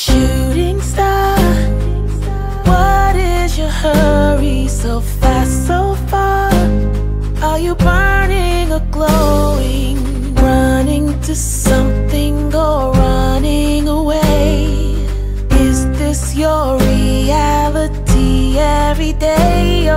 Shooting star, what is your hurry? So fast, so far. Are you burning or glowing? Running to something or running away? Is this your reality every day?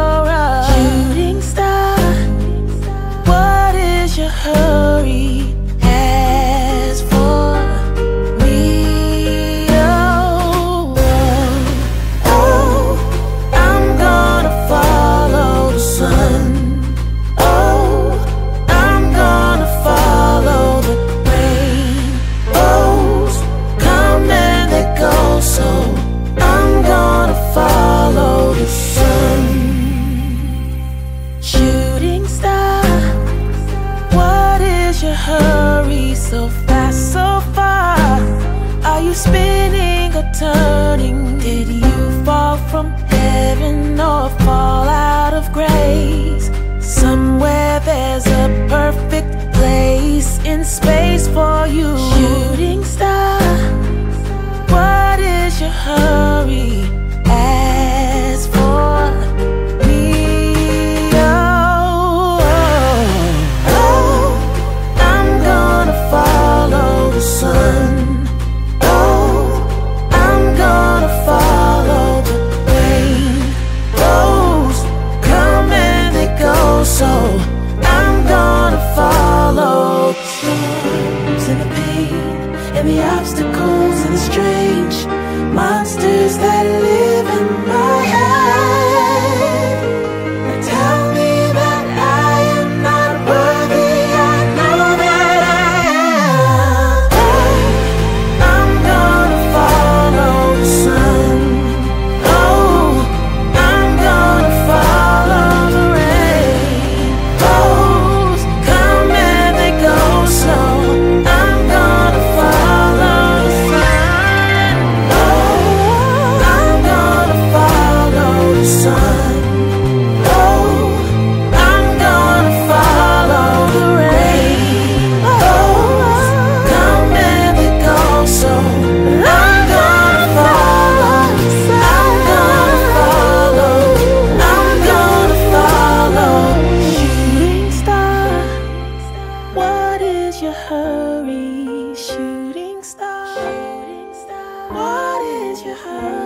Shooting star, what is your hurry so fast, so far? Are you spinning or turning? Did you fall from heaven or fall out of grace? The obstacles and the strange monsters that live is your hurry, shooting star? Shooting star. What is your hurry?